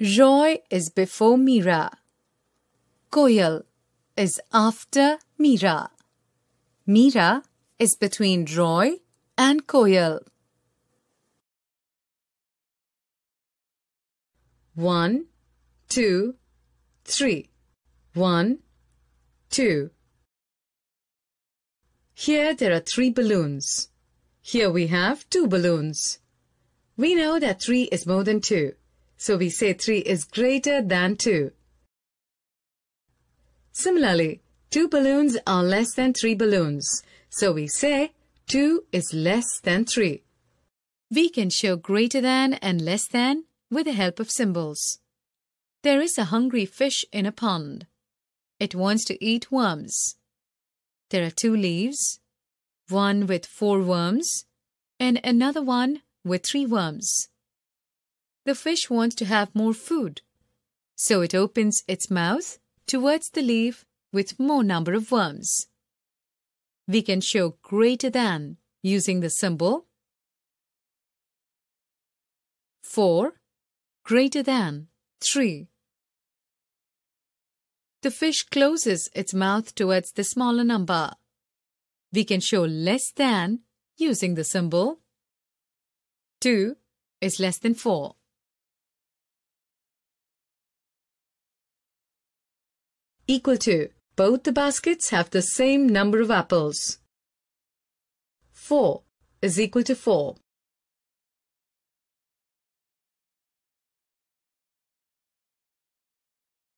Roy is before Mira. Koyal is after Mira. Mira is between Roy and Koyal. One, two, three. One, two. Here there are three balloons. Here we have two balloons. We know that 3 is more than 2. So we say 3 is greater than 2. Similarly, two balloons are less than three balloons. So we say 2 is less than 3. We can show greater than and less than with the help of symbols. There is a hungry fish in a pond. It wants to eat worms. There are two leaves, one with four worms and another one with three worms. The fish wants to have more food, so it opens its mouth towards the leaf with more number of worms. We can show greater than using the symbol 4 greater than 3. The fish closes its mouth towards the smaller number. We can show less than using the symbol 2 is less than 4. Equal to. Both the baskets have the same number of apples. 4 is equal to 4.